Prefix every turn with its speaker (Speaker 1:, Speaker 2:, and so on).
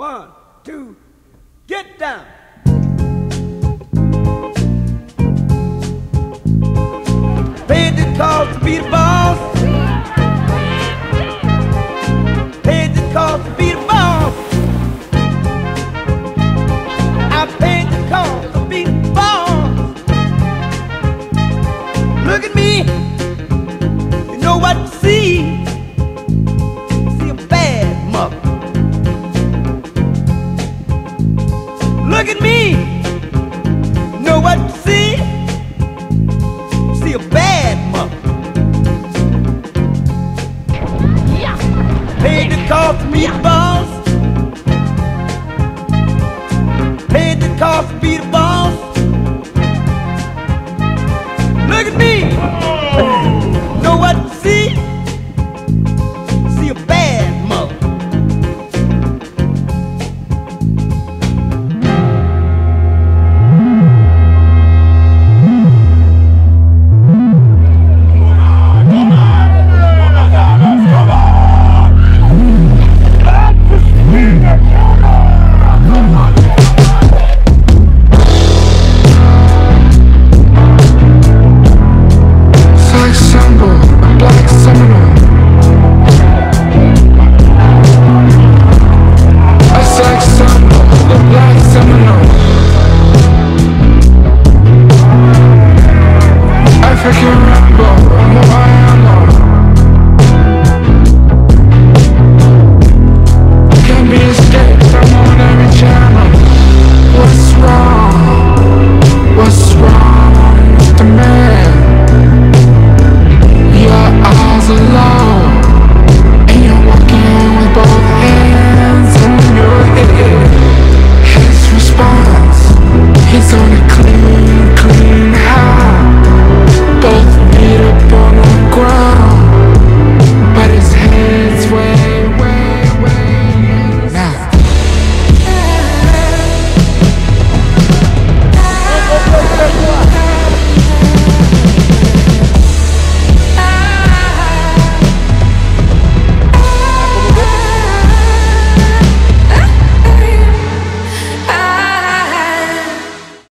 Speaker 1: One, two, get down. Yeah. by.